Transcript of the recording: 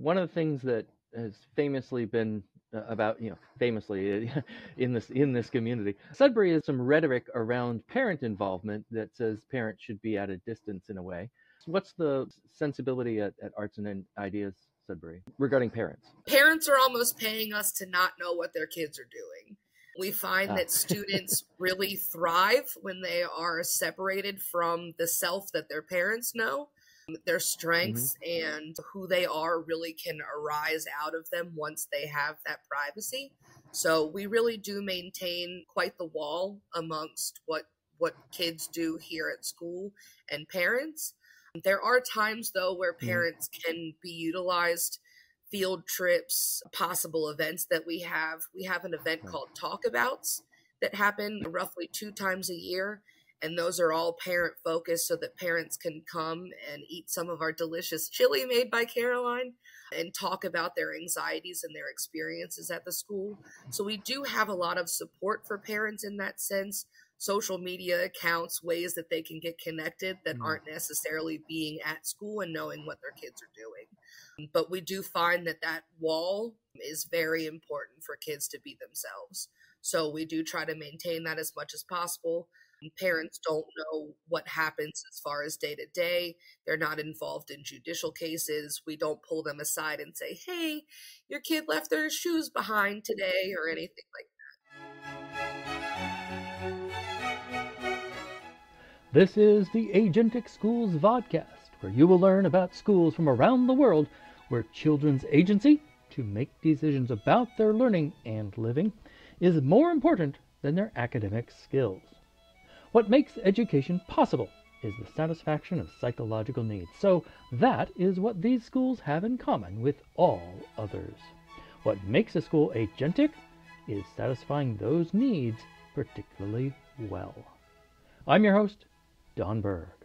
One of the things that has famously been uh, about you know famously in this in this community sudbury has some rhetoric around parent involvement that says parents should be at a distance in a way. What's the sensibility at, at arts and ideas sudbury regarding parents? Parents are almost paying us to not know what their kids are doing. We find ah. that students really thrive when they are separated from the self that their parents know their strengths mm-hmm. and who they are really can arise out of them once they have that privacy. So we really do maintain quite the wall amongst what what kids do here at school and parents. There are times though where mm-hmm. parents mm-hmm. can be utilized field trips, possible events that we have. We have an event called Talkabouts that happen roughly two times a year and those are all parent focused so that parents can come and eat some of our delicious chili made by Caroline and talk about their anxieties and their experiences at the school. So we do have a lot of support for parents in that sense. Social media accounts, ways that they can get connected that mm-hmm. aren't necessarily being at school and knowing what their kids are doing. But we do find that that wall is very important for kids to be themselves. So we do try to maintain that as much as possible. Parents don't know what happens as far as day to day. They're not involved in judicial cases. We don't pull them aside and say, hey, your kid left their shoes behind today or anything like that. This is the Agentic Schools Vodcast, where you will learn about schools from around the world where children's agency to make decisions about their learning and living is more important than their academic skills. What makes education possible is the satisfaction of psychological needs. So that is what these schools have in common with all others. What makes a school agentic is satisfying those needs particularly well. I'm your host, Don Berg.